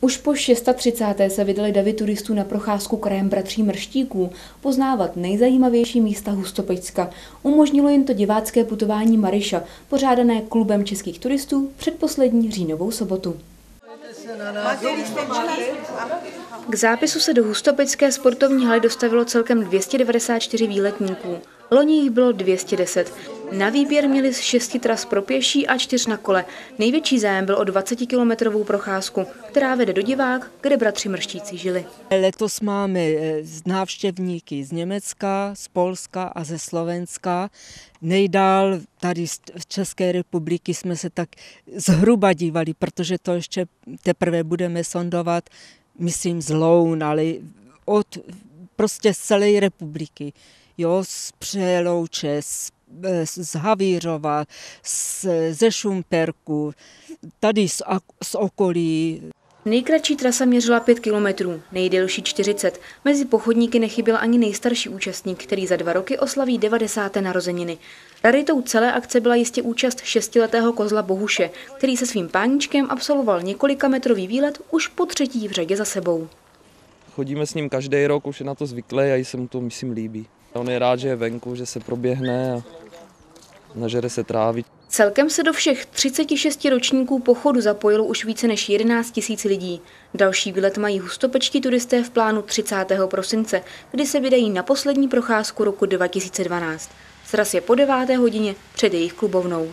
Už po 630. se vydali davy turistů na procházku krajem bratří Mrštíků poznávat nejzajímavější místa Hustopečska. Umožnilo jim to divácké putování Mariša, pořádané klubem českých turistů předposlední říjnovou sobotu. K zápisu se do Hustopecké sportovní haly dostavilo celkem 294 výletníků. Loni jich bylo 210. Na výběr měli z šesti tras pro pěší a čtyř na kole. Největší zájem byl o 20-kilometrovou procházku, která vede do divák, kde bratři mrštíci žili. Letos máme eh, návštěvníky z Německa, z Polska a ze Slovenska. Nejdál tady z České republiky jsme se tak zhruba dívali, protože to ještě teprve budeme sondovat, myslím z Loun, ale od prostě z celé republiky jo, z Přelouče, z, z Havírova, z, ze Šumperku, tady z, z okolí. Nejkratší trasa měřila 5 kilometrů, nejdelší 40. Mezi pochodníky nechyběl ani nejstarší účastník, který za dva roky oslaví 90. narozeniny. Raritou celé akce byla jistě účast šestiletého kozla Bohuše, který se svým páničkem absolvoval několika metrový výlet už po třetí v řadě za sebou. Chodíme s ním každý rok, už je na to zvyklý a se mu to, myslím, líbí. On je rád, že je venku, že se proběhne a nažere se trávy. Celkem se do všech 36 ročníků pochodu zapojilo už více než 11 tisíc lidí. Další výlet mají hustopečtí turisté v plánu 30. prosince, kdy se vydají na poslední procházku roku 2012. Sraz je po 9. hodině před jejich klubovnou.